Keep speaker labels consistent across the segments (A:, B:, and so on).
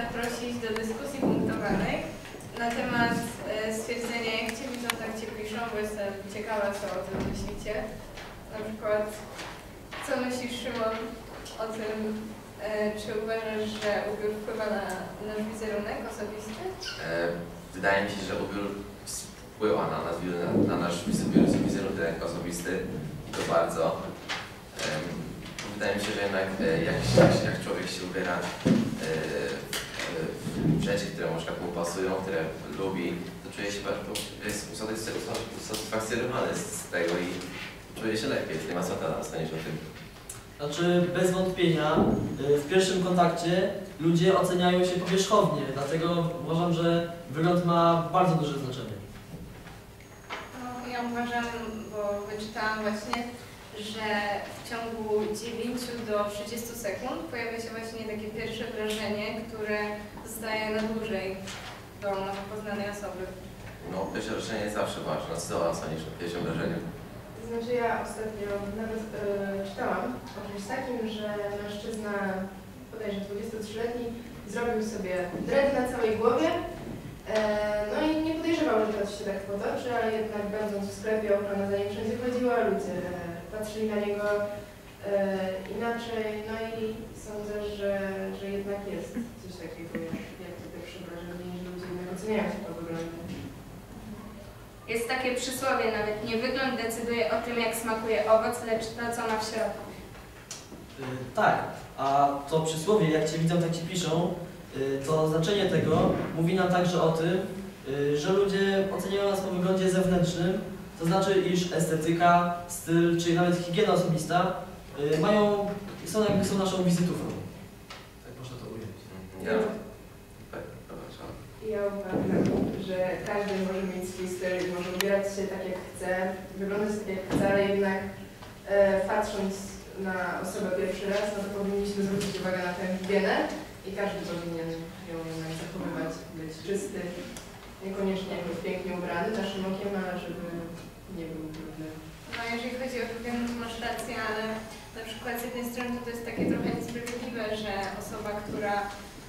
A: zaprosić do dyskusji punktowanej na temat e, stwierdzenia, jak Cię widzą, tak Cię piszą, bo jestem ciekawa, co o tym myślicie. Na przykład, co myślisz, Szymon, o tym, e, czy uważasz, że ubiór wpływa na nasz wizerunek osobisty?
B: Wydaje mi się, że ubiór wpływa na, na, na nasz wizerunek osobisty i to bardzo. Wydaje mi się, że jednak e, jak, jak, człowiek się ubiera rzeczy, które na przykład mu pasują, które lubi, to czuje się bardzo, usatysfakcjonowany z tego i czuje się lepiej. Nie ma co teraz, staniesz o tym.
C: Znaczy, bez wątpienia, y, w pierwszym kontakcie ludzie oceniają się powierzchownie, dlatego uważam, że wygląd ma bardzo duże znaczenie.
A: No, ja uważam, bo wyczytałam właśnie, że w ciągu 9 do 30 sekund pojawia się właśnie takie pierwsze wrażenie, które zostaje na dłużej do nowo poznanej osoby.
B: No, pierwsze wrażenie jest zawsze ważne. Co sądzisz o pierwszym wrażeniu?
D: To znaczy ja ostatnio nawet e, czytałam o czymś takim, że mężczyzna, bodajże 23-letni, zrobił sobie dread na całej głowie. E, no i nie podejrzewał, że to się tak potoczy, ale jednak będąc w sklepie ochrona za nim wszędzie chodziła, ludzie patrzyli na niego e, inaczej, no i sądzę, że, że jednak jest coś takiego jak, to pierwsze wrażenie, że ludzie jednak oceniają się po wyglądzie.
A: Jest takie przysłowie nawet, nie wygląd decyduje o tym, jak smakuje owoc, lecz to, co ma w środku.
C: Y, Tak, a to przysłowie, jak Cię widzą, tak Ci piszą, y, to znaczenie tego mówi nam także o tym, y, że ludzie oceniają nas po wyglądzie zewnętrznym, to znaczy, iż estetyka, styl, czy nawet higiena osobista y, mają, są jakby są naszą wizytówką. Tak można to ująć.
B: Ja.
D: Ja uważam, że każdy może mieć swój styl i może ubierać się tak jak chce, wyglądać tak jak chce, ale jednak e, patrząc na osobę pierwszy raz, no to powinniśmy zwrócić uwagę na tę higienę i każdy powinien ją jednak zachowywać, być czysty, niekoniecznie jakoś pięknie ubrany naszym okiem, ale żeby nie był.
A: No jeżeli chodzi o higienę, to masz rację, ale na przykład z jednej strony to jest takie trochę niesprawiedliwe, że osoba, która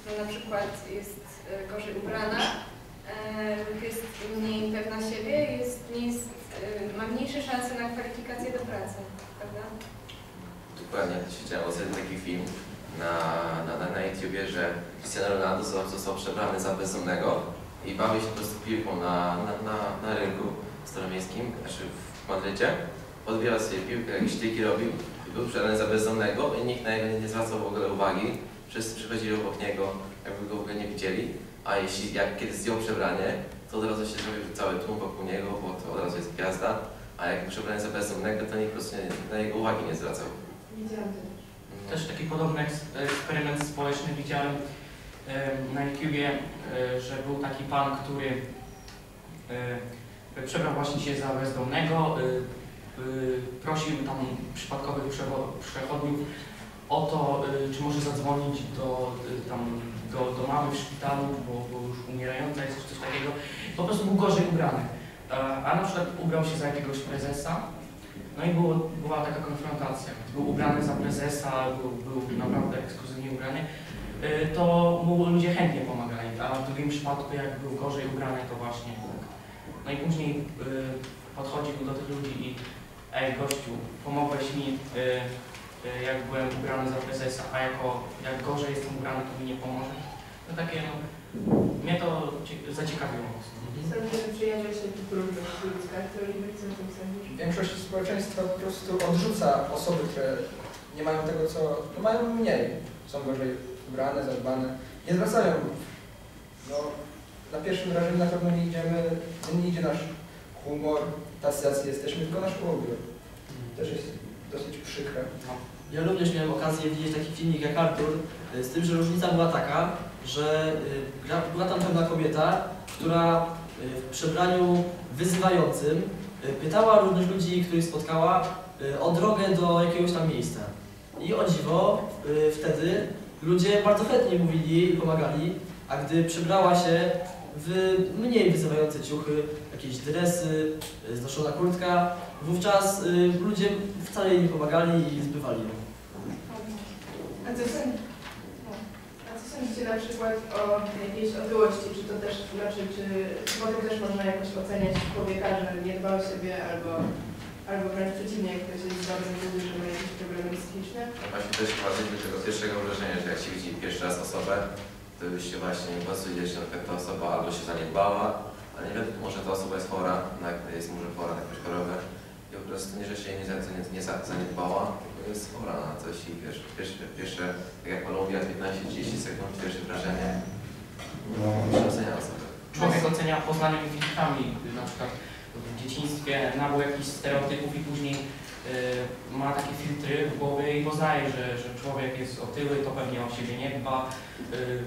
A: no, na przykład jest e, gorzej ubrana e, lub jest mniej pewna siebie, jest, nie jest, e, ma mniejsze szanse na kwalifikację do pracy, prawda?
B: Dokładnie, też widziałem ostatnio taki film na, na, na, na YouTubie, że Cristiano Ronaldo został- został przebrany za bezdomnego i bawił się po prostu piłką na, na, na, na rynku staromiejskim, znaczy w Madrycie. Odbierał sobie piłkę, jakieś triki robił i był przebrany za bezdomnego i nikt na niego nie zwracał w ogóle uwagi. Wszyscy przychodzili obok niego, jakby go w ogóle nie widzieli. A jeśli jak kiedy zdjął przebranie, to od razu się zrobił cały tłum wokół niego, bo to od razu jest gwiazda. A jak był przebrany za bezdomnego, to nikt po prostu nie, na jego uwagi nie zwracał.
D: Widziałam to też.
E: Też taki podobny eks- eksperyment społeczny widziałem em, na YouTubie, e, że był taki pan, który e, przebrał właśnie się za bezdomnego, e, e, prosił tam przypadkowych przechodniów o to, czy może zadzwonić do, tam, do, do mamy w szpitalu, bo, bo już umierająca jest, czy coś takiego. Po prostu był gorzej ubrany. A na przykład ubrał się za jakiegoś prezesa, no i było, była taka konfrontacja. Był ubrany za prezesa, był, był naprawdę ekskluzywnie ubrany, y, to mu ludzie chętnie pomagali, a w drugim przypadku jak był gorzej ubrany, to właśnie. No i później y, podchodził do tych ludzi i ej gościu, pomogłeś mi y, y, jak byłem ubrany za prezesa, a jako, jak gorzej jestem ubrany, to mi nie pomożesz. No takie no, mnie to cie- zaciekawiło mocno.
D: Sądzę, że przyjaźń się tu różnych ludzka, to nie co o tym sądzisz?
F: Większość społeczeństwa po prostu odrzuca osoby, które nie mają tego, co no mają mniej. Są gorzej ubrane, zadbane. Nie zwracają. No, na pierwszym wrażeniu na pewno nie idziemy, nie idzie nasz humor, tacy jacy jesteśmy, tylko nasz ubiór. Też jest dosyć przykre.
C: Ja również miałem okazję widzieć taki filmik jak Artur, z tym, że różnica była taka, że y, była tam pewna kobieta, która y, w przebraniu wyzywającym y, pytała różnych ludzi, których spotkała, o drogę do jakiegoś tam miejsca. I o dziwo, wtedy ludzie bardzo chętnie mówili i pomagali, a gdy przebrała się w mniej wyzywające ciuchy, jakieś dresy, y, znoszona kurtka, wówczas y, ludzie wcale jej nie pomagali i zbywali ją.
D: A co, a co sądzicie na przykład o jakiejś otyłości, czy to też, znaczy, czy po tym też można jakoś oceniać człowieka, że nie dba o siebie, albo, albo wręcz przeciwnie, jak ktoś jest bardzo duży, że ma jakieś problemy psychiczne.
B: Właśnie też prowadzi do tego pierwszego wrażenia, że jak się widzi pierwszy raz osobę, się właśnie nie pasuje, że na przykład ta osoba albo się zaniedbała, ale nie wiadomo, może ta osoba jest chora, na, jest może chora na jakąś chorobę i po prostu nie, że się nie, nie, nie za- zaniedbała, tylko jest chora na coś i wiesz, pierwsze, pierwsze tak jak Kolumbia, 15-30 sekund, pierwsze wrażenie, no, się ocenia osobę.
E: Człowiek ocenia poznaniem i filtrami, na przykład w dzieciństwie nabył jakichś stereotypów i później y, ma takie filtry w głowie i poznaje, że, że człowiek jest otyły, to pewnie o siebie nie dba. Y,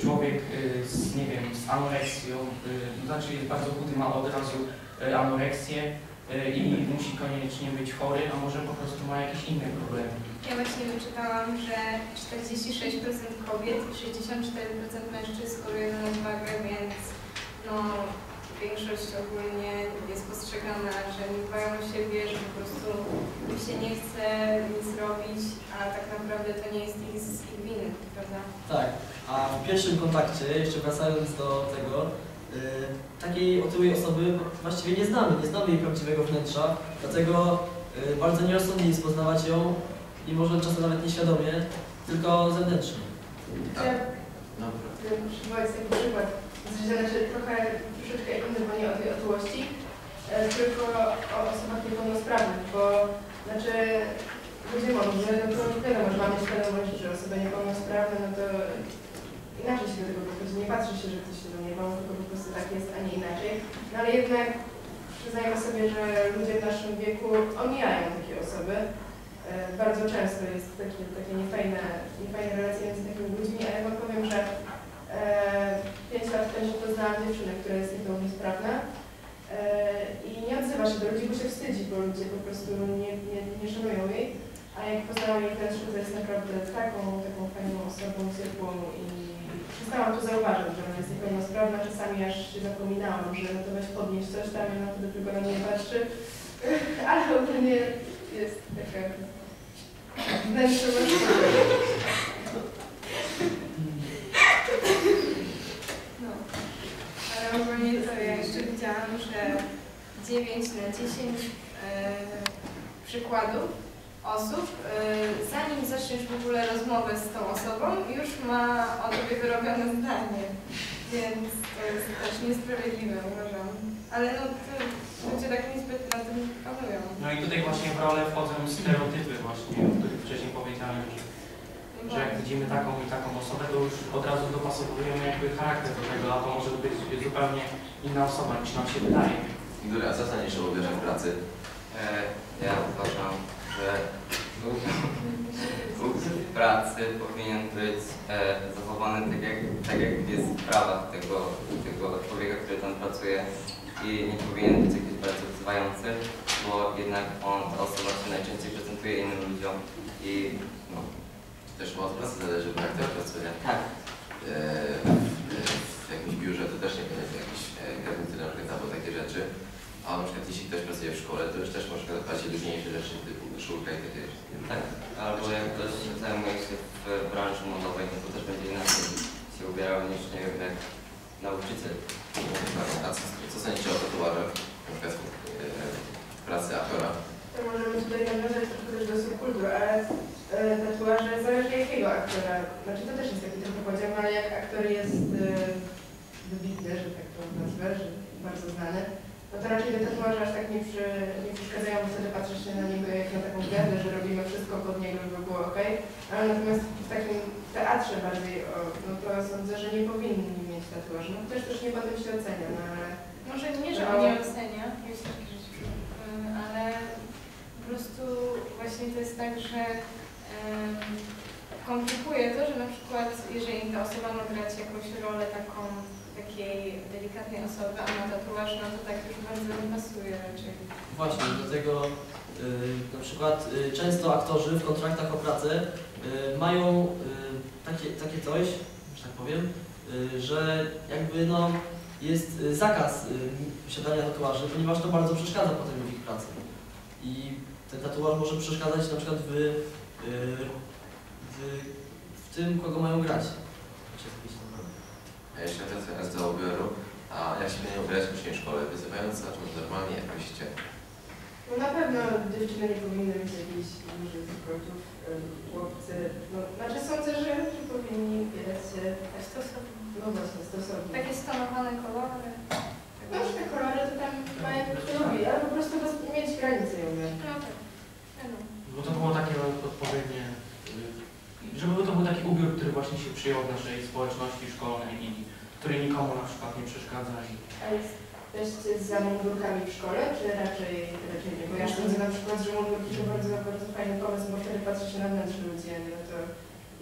E: człowiek y, z, nie wiem, z anoreksją, y, znaczy jest bardzo chudy, ma od razu y, anoreksję i musi koniecznie być chory, a może po prostu ma jakieś inne problemy.
A: Ja właśnie wyczytałam, że 46% kobiet i 64% mężczyzn choruje na nadwagę, więc no, większość ogólnie jest postrzegana, że nie dbają o siebie, że po prostu się nie chce nic robić, a tak naprawdę to nie jest ich, z ich winy, prawda?
C: Tak, a w pierwszym kontakcie, jeszcze wracając do tego, y, takiej otyłej osoby właściwie nie znamy, nie znamy jej prawdziwego wnętrza, dlatego y, bardzo nierozsądnie jest poznawać ją i może czasem nawet nieświadomie, tylko zewnętrznie.
D: Ja
B: Dobra.
D: Chciałabym przywołać taki przykład z życia, znaczy trochę troszeczkę inny, bo nie o tej otyłości, e, tylko o osobach niepełnosprawnych, bo znaczy ludzie mówią, że no to wiadomo, że mamy świadomość, że osoby niepełnosprawne, no to inaczej się do tego podchodzi, nie patrzy się, że ktoś się do nieba, tylko po prostu tak jest, a nie inaczej. No ale jednak przyznajmy sobie, że ludzie w naszym wieku omijają takie osoby. E, Bardzo często jest takie, takie niefajne, niefajne relacje między takimi ludźmi, a ja powiem, że e, 5 lat temu poznałam dziewczynę, która jest niepełnosprawna e, i nie odzywa się do ludzi, bo się wstydzi, bo ludzie po prostu nie, nie, nie szanują jej. A jak poznałam jej wnętrze, to jest naprawdę taką, taką fajną osobą, ciepłą i przestałam to zauważyć, że ona jest niepełnosprawna. Czasami aż się zapominałam, że no to weź podnieść coś tam i ona wtedy tylko na mnie patrzy. Ale ogólnie jest taka wnętrze
A: No. Ale ogólnie to ja jeszcze widziałam, że 9 na 10 e, przykładów osób, e, zanim zaczniesz w ogóle rozmowę z tą osobą, już ma o tobie wyrobione zdanie. Więc to jest też niesprawiedliwe, uważam. Ale no, ludzie tak niezbyt na tym panują.
E: No i tutaj właśnie w rolę wchodzą stereotypy właśnie, o których wcześniej powiedziałem, że że jak widzimy taką i taką osobę, to już od razu dopasowujemy jakby charakter do tego, a to może być zupełnie inna osoba niż nam się wydaje.
B: Igor, a co sądzisz o w pracy?
G: E, Ja uważam, że w pracy powinien być e, zachowany tak jak, tak jak jest w prawach tego, tego człowieka, który tam pracuje i nie powinien być jakiś bardzo wzywający, bo jednak on, ta osoba się najczęściej prezentuje innym ludziom i no,
B: Też od pracy zależy, bo jak też pracuje.
G: tak,
B: Eee, w, w jakimś biurze to też nie będzie jakiś e, garnitury na przykład albo takie rzeczy. A na przykład jeśli ktoś pracuje w szkole, to już też może o luźniejsze rzeczy typu koszulka i takie
G: tak. Albo jak ktoś zajmuje się w branży modowej, no to też będzie inaczej się ubierał niż, nie wiem, jak nauczyciel.
B: A co, co sądzicie o tatuażach? Na przykład w, e, w pracy aktora.
D: To możemy tutaj nawiązać trochę też do subkultur, ale e, tatuaże zależy jakiego aktora. Znaczy to też jest taki trochę podział, ale jak aktor jest e, wybitny, że tak to nazwę, że bardzo znany, no to raczej te tatuaże aż tak nie, przy, nie przeszkadzają, bo wtedy patrzy się na niego jak na taką gwiazdę, że robimy wszystko pod niego, żeby było ok. Ale natomiast w takim teatrze bardziej, o, no to sądzę, że nie powinni mieć tatuaży. No też też nie potem się ocenia, no ale
A: Może nie, że
D: No.
A: on nie ocenia, jest takie rzeczy, ale po prostu właśnie to jest tak, że ym, komplikuje to, że na przykład jeżeli ta osoba ma grać jakąś rolę taką takiej delikatnej osoby, a ma tatuaż, no to tak już bardzo nie pasuje raczej.
C: Właśnie, dlatego y, na przykład y, często aktorzy w kontraktach o pracę y, mają takie, takie coś, że tak powiem, że jakby no jest zakaz posiadania tatuaży, ponieważ to bardzo przeszkadza potem w ich pracy. I ten tatuaż może przeszkadzać na przykład w, w, w tym, kogo mają grać.
B: A jeśli chodzi o teraz do ubioru, a jak się powinien ubierać w szkole? Wyzywająco, czy może normalnie jakoś się...
D: No na pewno dziewczyny nie powinny mieć jakichś dużych zwrotów. Chłopcy, no, znaczy sądzę, że, że powinni ubierać się
A: Stosowne.
D: no właśnie stosownie.
A: Takie stonowane kolory.
D: No już te kolory to tam mają kto lubi, ale po prostu bez- mieć granice ją mieć.
A: No tak. Wiadomo.
E: Bo to było takie odpowiednie, y, żeby to był taki ubiór, który właśnie się przyjął w naszej społeczności szkolnej i który nikomu na przykład nie przeszkadza. I
D: A jesteście za mundurkami w szkole, czy raczej, raczej nie? Bo ja sądzę na przykład, że mundurki to bardzo, bardzo fajny pomysł, bo wtedy patrzy się na wnętrze ludzi, a nie na to,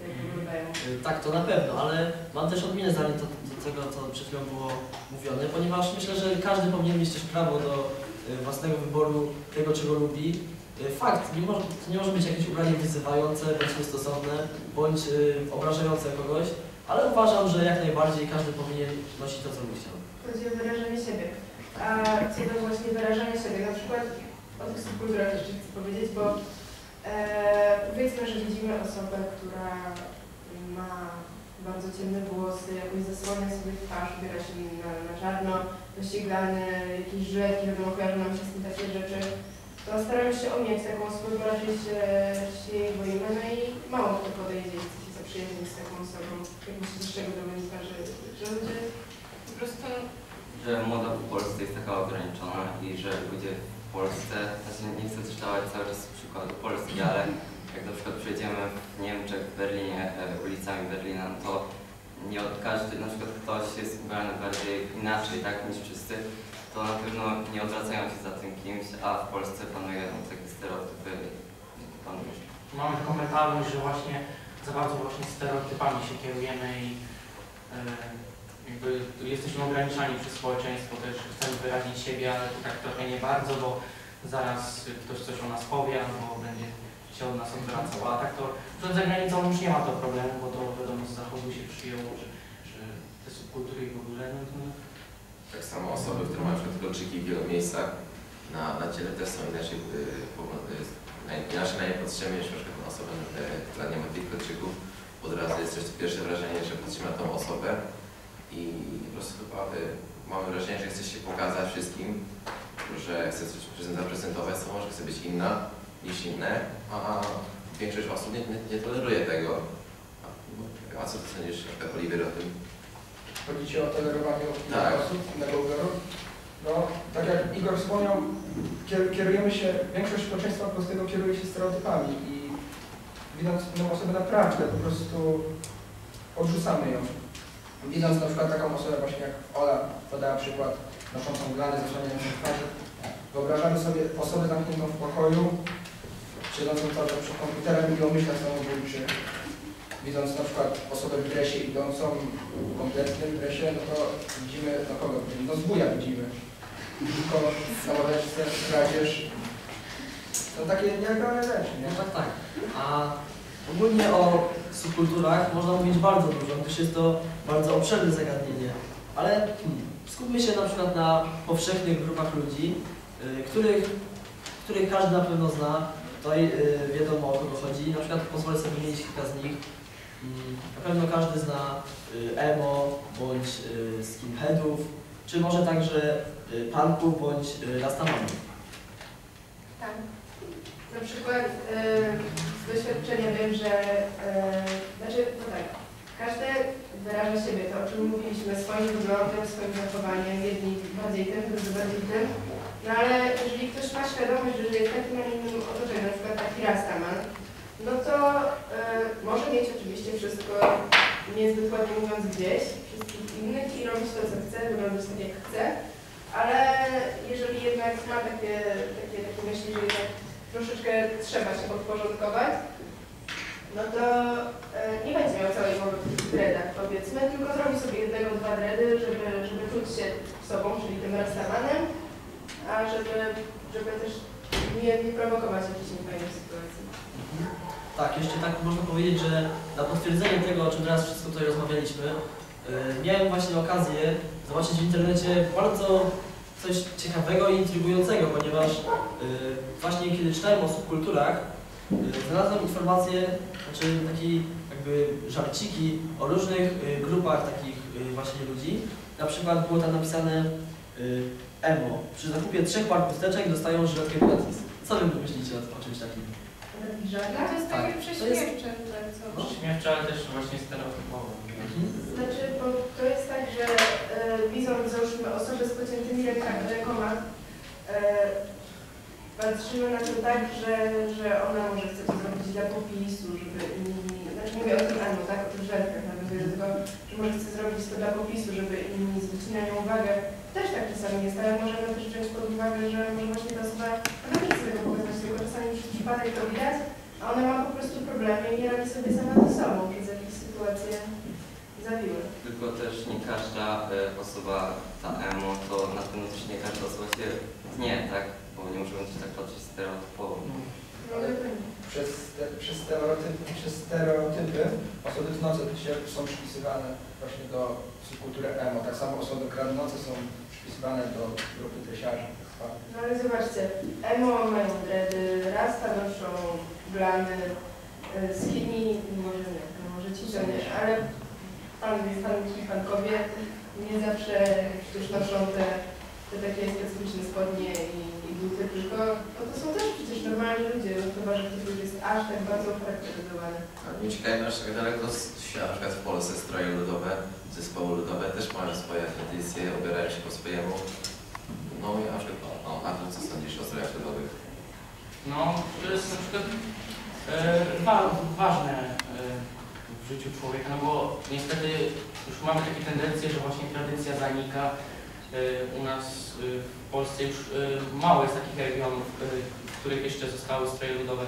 D: jak wyglądają.
C: Y, Tak, to na pewno, ale mam też odmienne zdanie do, do tego, co przed chwilą było mówione, ponieważ myślę, że każdy powinien mieć też prawo do y, własnego wyboru tego, czego lubi. Y, Fakt, nie może, nie może być jakieś ubranie wyzywające, bądź niestosowne, bądź obrażające kogoś, ale uważam, że jak najbardziej każdy powinien nosić to, co by chciał.
D: Chodzi o wyrażanie siebie. A co do właśnie wyrażania siebie, na przykład o tych subkulturach jeszcze chcę powiedzieć, bo e, powiedzmy, że widzimy osobę, która ma bardzo ciemne włosy, jakoś zasłania sobie twarz, ubiera się na, na czarno, dościglany, jakieś żyletki, wiadomo, kojarzą nam się z tym takie rzeczy, to staramy się omijać taką osobę, bo się, się jej boimy, no i mało kto podejdzie z taką osobą. Że, że ludzie
A: Po prostu
G: że moda w Polsce jest taka ograniczona i że ludzie w Polsce, znaczy nie chcę też dawać cały czas przykładu Polski, ale jak na przykład przejdziemy w Niemczech, w Berlinie, e, ulicami Berlina, no to nie od każdy, na przykład ktoś jest ubrany bardziej inaczej, tak, niż wszyscy, to na pewno nie odwracają się za tym kimś, a w Polsce panują takie stereotypy, panują.
E: mamy taką mentalność, że właśnie za bardzo właśnie stereotypami się kierujemy i e, jakby jesteśmy ograniczani przez społeczeństwo, też chcemy wyrazić siebie, ale to tak trochę nie bardzo, bo zaraz ktoś coś o nas powie, albo będzie się od nas odwracał. A tak to przed zagranicą już nie ma to problemu, bo to wiadomo z zachodu się przyjęło, że, że te subkultury i w ogóle, no to
B: Tak samo osoby, które mają przykład kolczyki w wielu miejscach na, na ciele też są inaczej, y, y, na- inaczej na na przykład ma tych kolczyków. Od razu jest też pierwsze wrażenie, że patrzymy na tą osobę i po prostu chyba y, mamy wrażenie, że chce się pokazać wszystkim, że chce coś prezent- zaprezentować sobą, że chce być inna niż inne, a większość osób nie, nie, nie toleruje tego. A, a co ty sądzisz, Oliver, o tym?
F: Chodzi Ci o tolerowanie
B: Tak.
F: osób, innego ubioru? No, tak jak Igor wspomniał, kier- kierujemy się, większość społeczeństwa po prostu tego kieruje się stereotypami i widząc inną osobę naprawdę po prostu odrzucamy ją. Widząc na przykład taką osobę właśnie jak Ola podała przykład noszącą glany, zasłaniającą twarzy, wyobrażamy sobie osobę zamkniętą w pokoju, siedzącą cały czas przed komputerem i o myślach samobójczych. Widząc na przykład osobę w dresie idącą, w kompletnym dresie, no to widzimy, no kogo widzimy? No zbója widzimy. Tylko na ławeczce, kradzież. To takie nielegalne rzeczy, nie?
C: Tak, tak. A ogólnie o subkulturach można mówić bardzo dużo, gdyż jest to bardzo obszerne zagadnienie. Ale hmm, skupmy się na przykład na powszechnych grupach ludzi, y, których, których każdy na pewno zna. Tutaj y, wiadomo o kogo chodzi. Na przykład pozwolę sobie wymienić kilka z nich. Mm, Na pewno każdy zna y, emo bądź skinheadów, czy może także punków bądź rastamanów.
D: Tak. Na przykład e, z doświadczenia wiem, że e, znaczy to tak, każdy wyraża siebie, to o czym mówiliśmy, swoim wyglądem, swoim zachowaniem, jedni bardziej tym, drudzy bardziej tym. No ale jeżeli ktoś ma świadomość, że jest takim, a innym otoczeniu, na przykład taki rastaman, no to e, może mieć oczywiście wszystko niezbyt ładnie mówiąc gdzieś, wszystkich innych i robić to, co chce, wyglądać tak, jak chce. Ale jeżeli jednak ma takie, takie, takie myśli, że jednak troszeczkę trzeba się podporządkować, no to e, nie będzie miał całej głowy w tych dreadach, powiedzmy, tylko zrobi sobie jednego, dwa dready, żeby, żeby czuć się sobą, czyli tym rastawanem, a żeby, żeby też nie, nie prowokować jakichś niefajnych sytuacji.
C: Tak, jeszcze tak można powiedzieć, że na potwierdzenie tego, o czym teraz wszystko tutaj rozmawialiśmy, yy, miałem właśnie okazję zobaczyć w internecie bardzo coś ciekawego i intrygującego, ponieważ yy, właśnie kiedy czytałem o subkulturach, yy, znalazłem informacje, znaczy takie jakby żarciki o różnych yy, grupach takich y, właśnie ludzi. Na przykład było tam napisane y, emo. Przy zakupie trzech par chusteczek dostają żyletkę gratis. Co wy myślicie o czymś takim?
D: Na takich
A: No
D: żartach?
A: to jest
C: Tak.
A: takie prześmiewcze, tak, co?
E: Śmiewcze, ale też właśnie stereotypowe.
D: Znaczy, bo to jest tak, że e, widzą, załóżmy, osoby z pociętymi rękoma, e, patrzymy na to tak, że, że ona może chce to zrobić dla popisu, żeby inni, znaczy mówię o tym Anu, tak, o tych żelkach, nawiązuję do tego, że może chce zrobić to dla popisu, żeby inni zwrócili na nią uwagę. Też tak czasami jest, ale możemy też wziąć pod uwagę, że może właśnie ta osoba nie chce tego to widać, a ona ma po prostu problemy i nie radzi sobie sama ze sobą przez jakieś sytuacje zawiłe.
G: Tylko też nie każda e, osoba, ta emo, to na pewno też nie każda osoba się tnie, tak? Bo nie możemy też tak patrzeć stereotypowo.
D: No, dokładnie.
F: Przez, te, przez, stereotypy, przez stereotypy osoby tnące się są przypisywane właśnie do subkultury emo. Tak samo osoby kradnące są przypisywane do grupy dresiarzy.
D: No ale zobaczcie, emo mają dredy, rasta noszą blany, y, skinny, może nie, no może ci to nie, ale pan, panki, pankowie nie zawsze przecież noszą te, te takie specyficzne spodnie i, i buty, tylko no to są też przecież normalni ludzie, no chyba, że ktoś jest aż tak bardzo ucharakteryzowany.
B: A mnie ciekawi, aż tak daleko z świata, na przykład w Polsce stroje ludowe, zespoły ludowe też mają swoje tradycje, ubierają się po swojemu. Przykład, no, a to co sądzisz o strojach ludowych?
E: No, to jest na przykład e, wa- ważne e, w życiu człowieka, no bo niestety już mamy takie tendencje, że właśnie tradycja zanika. E, u nas e, w Polsce już e, mało jest takich regionów, e, w których jeszcze zostały stroje ludowe.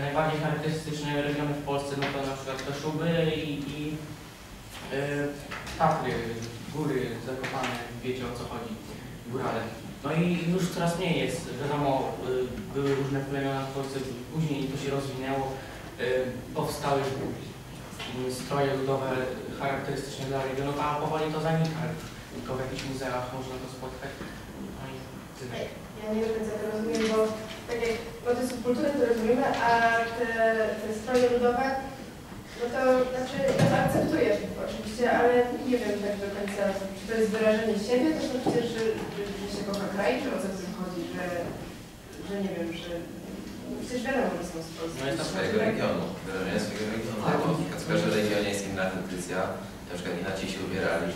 E: Najbardziej charakterystyczne regiony w Polsce no to na przykład Kaszuby i, i Tatry, góry zakopane, wiecie o co chodzi, górale. No i już coraz mniej jest, wiadomo, y, były różne plemiona w Polsce, później to się rozwinęło, y, powstały stroje ludowe charakterystyczne dla regionów, a powoli to zanika. Tylko w jakichś muzeach można to spotkać. No i tyle.
D: Ja nie do końca to rozumiem, bo tak jak, bo te subkultury to rozumiemy, a te, te stroje ludowe, no to znaczy ja to akceptuję oczywiście, ale nie wiem tak do końca, czy to jest wyrażenie siebie, to znaczy przecież, że, że, że się kocha kraj, czy o co w tym chodzi, że, że nie wiem, że przecież wiadomo, że są z Polski.
E: No jest to
B: Swojego regionu, wyrażenie swojego regionu.
C: Tak.
B: Na w każdym regionie jest inna tradycja. Na przykład inaczej się ubierali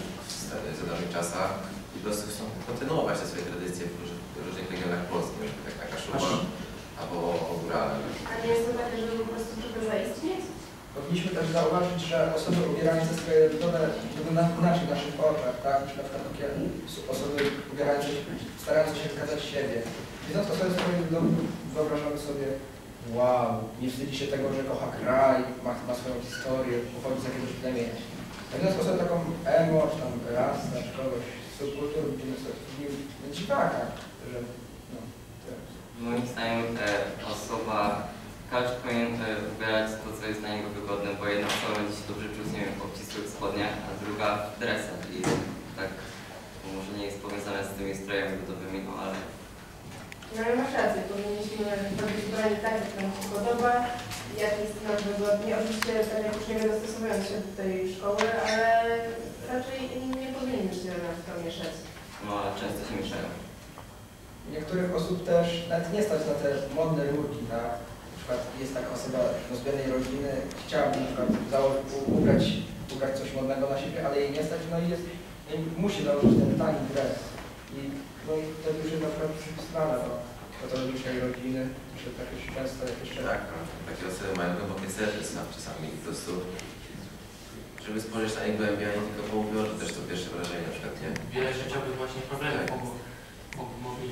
B: w dawnych czasach i po prostu chcą kontynuować te swoje tradycje w różnych, w różnych regionach Polski, na przykład jak taka szuba albo górale.
D: A nie jest to takie, żeby po prostu trochę zaistnieć?
F: Powinniśmy też zauważyć, że osoby ubierające stroje ludowe wyglądają inaczej w naszych oczach, tak? Na przykład takie osoby ubierające się, starające się wykazać siebie. Widząc osoby stroje ludowe, wyobrażamy sobie wow, nie wstydzi się tego, że kocha kraj, ma, ma swoją historię, pochodzi z jakiegoś plemienia. Natomiast osobę taką emo, czy tam rasta, czy kogoś z subkultury, widzimy sobie w dziwaka, że no.
G: Moim zdaniem e, osoba, każdy powinien e, wybierać to, co jest dla niego wygodne, bo jedna osoba będzie się dobrze czuć, nie wiem, w obcisłych spodniach, a druga w dresach i tak może nie jest powiązane z tymi strojami ludowymi, no ale
D: No ale masz rację, powinniśmy być ubrani tak, jak nam się podoba, jak jest nam wygodnie. Oczywiście tak jak uczniowie dostosowując się do tej szkoły, ale raczej nie powinni się nam w to mieszać.
G: no ale często się mieszają.
F: Niektórych osób też nawet nie stać na te modne rurki, tak? Na przykład jest taka osoba no, z biednej rodziny, chciałaby na przykład założyć, ubrać, ubrać coś modnego na siebie, ale jej nie stać, no i jest, musi założyć ten tani dres. I, no i to już jest na przykład znane, no. Katolickiej rodziny, czy takie często jak jeszcze...
B: Tak, no, takie osoby mają głębokie serce czasami po prostu żeby spojrzeć na ich głębia i tylko po ubiorze też to pierwsze wrażenie na przykład, nie?
H: Wiele życiowych właśnie problemów tak. mogli